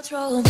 outro.